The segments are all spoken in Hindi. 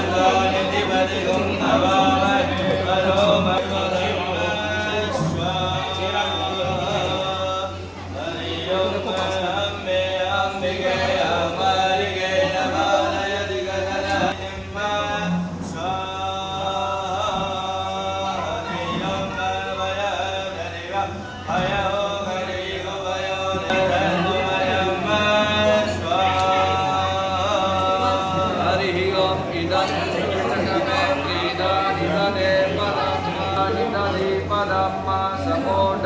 감사합니다.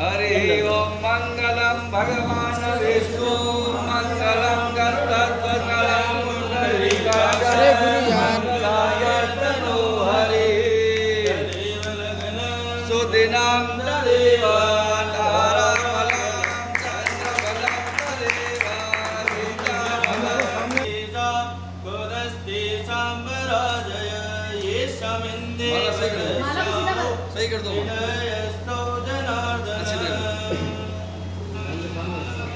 हरि ओम मंगलम भगवान विष्णु सही कर दो।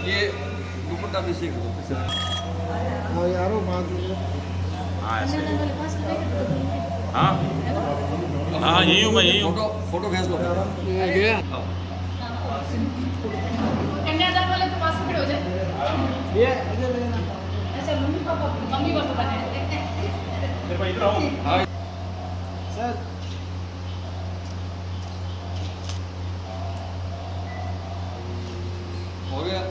ये दुपट्टा भी सही कर दो यारो हाँ हाँ यही हूँ मैं यही हूँ। फ़ोटो फ़ोटो खींच लो। हाँ। कन्यादान वाले तो पास में खड़े हो। जाए ये अच्छा मम्मी पापा मम्मी पापा बनाए हाँ सर हो गया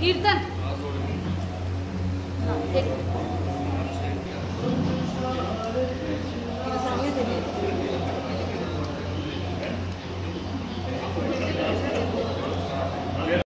कीर्तन 이거 상해되네.